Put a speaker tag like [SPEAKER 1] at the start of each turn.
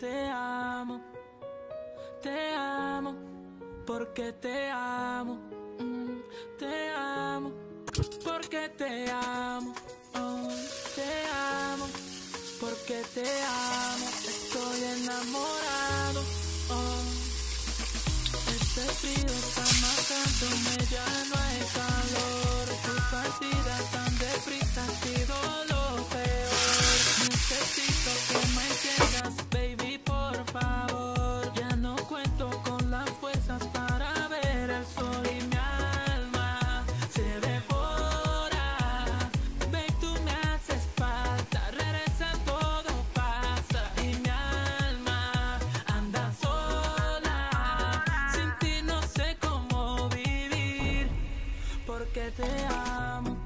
[SPEAKER 1] te amo, te amo, porque te amo, mm, te amo, porque te amo, oh, te amo, porque te amo, estoy enamorado, oh, este frío te amo.